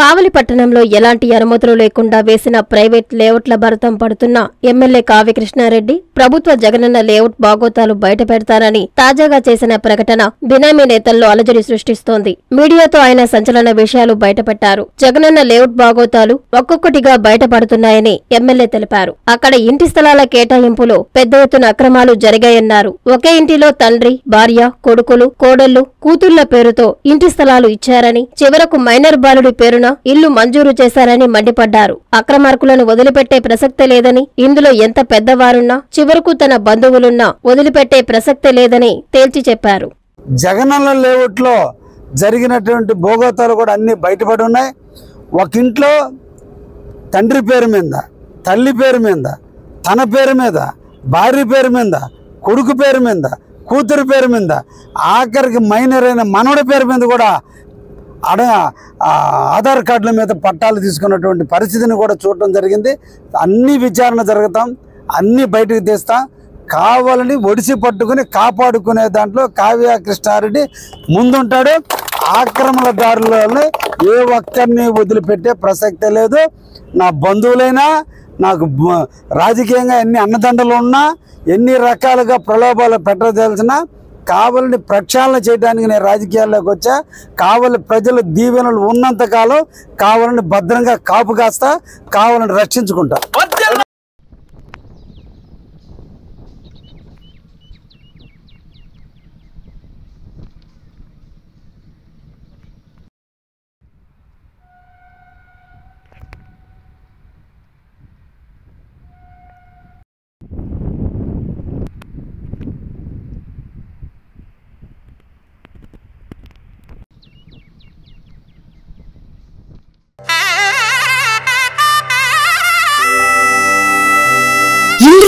కావలి పట్టణంలో ఎలాంటి అనుమతులు లేకుండా వేసిన ప్రైవేట్ లేఅవుట్ల భరతం పడుతున్న ఎమ్మెల్యే కావ్యకృష్ణారెడ్డి ప్రభుత్వ జగనన్న లేఅవుట్ బాగోతాలు బయటపెడతారని తాజాగా చేసిన ప్రకటన బినామీ నేతల్లో అలజడి సృష్టిస్తోంది. మీడియాతో ఆయన సంచలన విషయాలు బయటపెట్టారు. జగనన్న లేఅవుట్ బాగోతాలు ఒక్కొక్కటిగా బయటపడుతున్నాయని ఎమ్మెల్యే తెలిపారు. అక్కడ ఇంటి స్థలాల కేటాయింపులో పెద్ద ఎత్తున అక్రమాలు జరిగాయన్నారు. ఒకే ఇంటిలో తండ్రి భార్య కొడుకులు కోడళ్ళు కూతుళ్ళ పేరుతో ఇంటి స్థలాలు ఇచ్చారని చివరకు మైనర్ బాలుడి పేరున ఇల్లు మంజూరు చేశారని మండిపడ్డారు. అక్రమార్కులను వదిలిపెట్టే ప్రసక్తే లేదని ఇందులో ఎంత పెద్దవారున్నా చివరకు తన బంధువులున్నా వదిలిపెట్టే ప్రసక్తే లేదని తేల్చి చెప్పారు. జగనన్న లేఅవుట్లో జరిగినటువంటి భోగోతాలు కూడా అన్ని బయటపడి ఉన్నాయి. ఒక ఇంట్లో తండ్రి పేరు మీద తల్లి పేరు మీద తన పేరు మీద భార్య పేరు మీద కొడుకు పేరు మీద కూతురు పేరు మీద ఆఖరికి మైనర్ అయిన మనవడి పేరు మీద కూడా అడ ఆధార్ కార్డుల మీద పట్టాలు తీసుకున్నటువంటి పరిస్థితిని కూడా చూడటం జరిగింది. అన్ని విచారణ జరుగుతాం అన్నీ బయటకు తీస్తాం. కావాలని ఒడిసి పట్టుకుని కాపాడుకునే దాంట్లో కావ్య కృష్ణారెడ్డి ముందుంటాడు. ఆక్రమణదారులని ఏ ఒక్కరిని వదిలిపెట్టే ప్రసక్తే లేదు. నా బంధువులైనా నాకు రాజకీయంగా ఎన్ని అన్నదండలు ఉన్నా ఎన్ని రకాలుగా ప్రలోభాలు పెట్టదలిసినా కావలిని ప్రక్షాళన చేయడానికి నేను రాజకీయాల్లోకి వచ్చా. కావలి ప్రజలు దీవెనలు ఉన్నంతకాలం కావలని భద్రంగా కాపు కాస్తా కావలని రక్షించుకుంటా.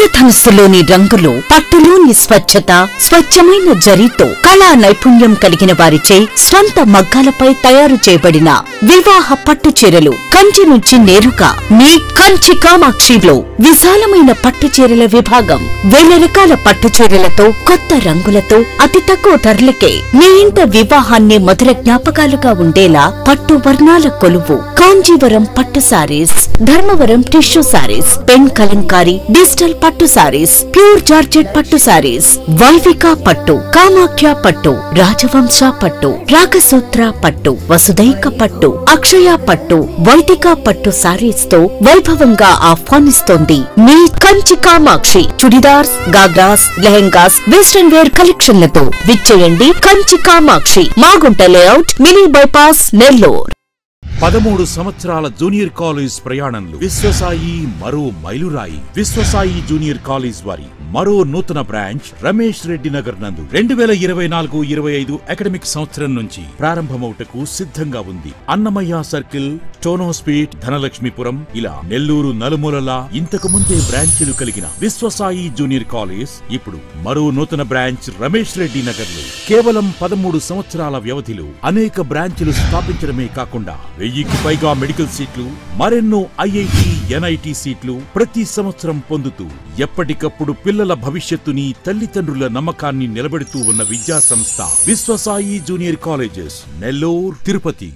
ఇంద్రధనుస్సులోని రంగులు పట్టులోని స్వచ్ఛత స్వచ్ఛమైన జరీతో కళా నైపుణ్యం కలిగిన వారిచే స్వంత మగ్గాలపై తయారు చేయబడిన వివాహ పట్టు చీరలు కంచి నుంచి నేరుగా మీ కంచి కామాక్షిలో విశాలమైన పట్టు చీరల విభాగం. వేల రకాల పట్టు చీరలతో కొత్త రంగులతో అతి తక్కువ ధరలకే మీ ఇంత వివాహాన్ని మధుర జ్ఞాపకాలుగా ఉండేలా పట్టు వర్ణాల కొలువు. కాంజీవరం పట్టు saris Dharmavaram tissue saris pen kalamkari digital పట్టు సారీస్ ప్యూర్ జార్జెట్ పట్టు సారీస్ వైవిక పట్టు కామాఖ్య పట్టు రాజవంశ పట్టు రాగసూత్ర పట్టు వసుదైక పట్టు అక్షయ పట్టు వైదిక పట్టు సారీస్తో వైభవంగా ఆహ్వానిస్తోంది మీ కంచి కామాక్షి. చుడిదార్స్ గాగ్రాస్ లెహెంగాస్ వెస్టర్న్ వేర్ కలెక్షన్లతో విచ్చేయండి Kanchi Kamakshi. Magunta layout mini bypass Nellore. పదమూడు సంవత్సరాల జూనియర్ కాలేజ్ ప్రయాణంలో విశ్వసాయి మరో మైలురాయి. విశ్వసాయి జూనియర్ కాలేజ్ వారి మరో నూతన బ్రాంచ్ రమేష్ రెడ్డి నగర్ నందు రెండు వేల ఇరవై నాలుగు ఇరవై ఐదు అకాడమిక్ సంవత్సరం నుంచి ప్రారంభమవుటకు సిద్ధంగా ఉంది. అన్నమయ్య సర్కిల్ టోనోస్పీట్ ధనలక్ష్మీపురం ఇలా నెల్లూరు నలుమూలలా ఇంతకు ముందే బ్రాంచీలు కలిగిన విశ్వసాయి జూనియర్ కాలేజ్ ఇప్పుడు మరో నూతన బ్రాంచ్ రమేష్ రెడ్డి నగర్లో కేవలం పదమూడు సంవత్సరాల వ్యవధిలో అనేక బ్రాంచ్లు స్థాపించడమే కాకుండా వెయ్యికి పైగా మెడికల్ సీట్లు మరెన్నో ఐఐటి ఎన్ఐటి సీట్లు ప్రతి సంవత్సరం పొందుతూ ఎప్పటికప్పుడు పిల్లల భవిష్యత్తుని తల్లిదండ్రుల నమ్మకాన్ని నిలబెడుతూ ఉన్న విద్యా సంస్థ విశ్వసాయి జూనియర్ కాలేజెస్ నెల్లూరు తిరుపతి.